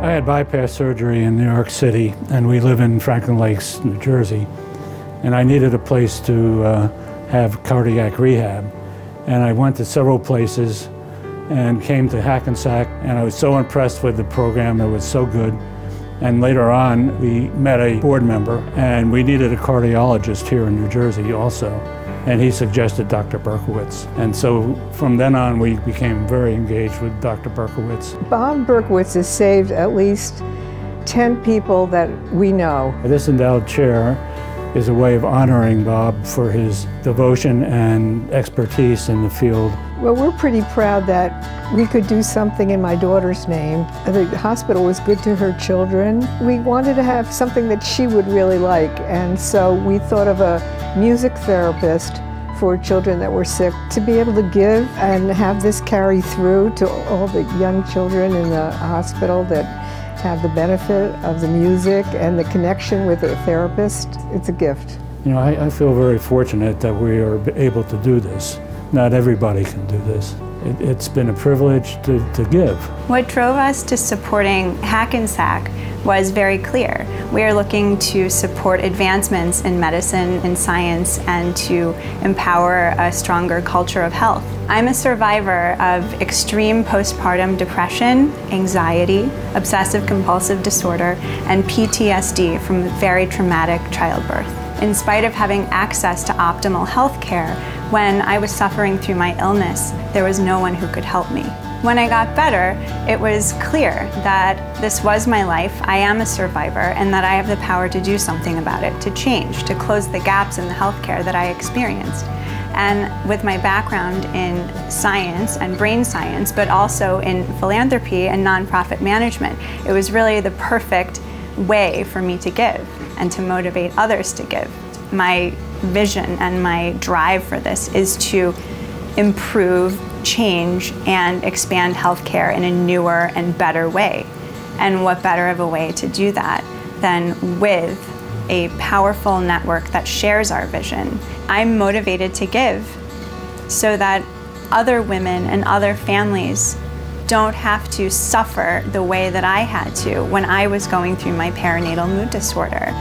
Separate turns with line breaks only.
I had bypass surgery in New York City, and we live in Franklin Lakes, New Jersey. And I needed a place to uh, have cardiac rehab. And I went to several places and came to Hackensack, and I was so impressed with the program. It was so good. And later on, we met a board member, and we needed a cardiologist here in New Jersey also. And he suggested Dr. Berkowitz. And so from then on, we became very engaged with Dr. Berkowitz.
Bob Berkowitz has saved at least 10 people that we know.
This endowed chair is a way of honoring Bob for his devotion and expertise in the field.
Well, we're pretty proud that we could do something in my daughter's name. The hospital was good to her children. We wanted to have something that she would really like, and so we thought of a music therapist for children that were sick to be able to give and have this carry through to all the young children in the hospital that have the benefit of the music and the connection with a therapist, it's a gift.
You know, I, I feel very fortunate that we are able to do this. Not everybody can do this. It, has been a privilege to, to give.
What drove us to supporting Hackensack was very clear. We are looking to support advancements in medicine and science and to empower a stronger culture of health. I'm a survivor of extreme postpartum depression, anxiety, obsessive compulsive disorder, and PTSD from very traumatic childbirth. In spite of having access to optimal health care, when I was suffering through my illness, there was no one who could help me. When I got better, it was clear that this was my life, I am a survivor, and that I have the power to do something about it, to change, to close the gaps in the healthcare that I experienced. And with my background in science and brain science, but also in philanthropy and nonprofit management, it was really the perfect way for me to give and to motivate others to give. My vision and my drive for this is to improve change and expand healthcare in a newer and better way. And what better of a way to do that than with a powerful network that shares our vision? I'm motivated to give so that other women and other families don't have to suffer the way that I had to when I was going through my perinatal mood disorder.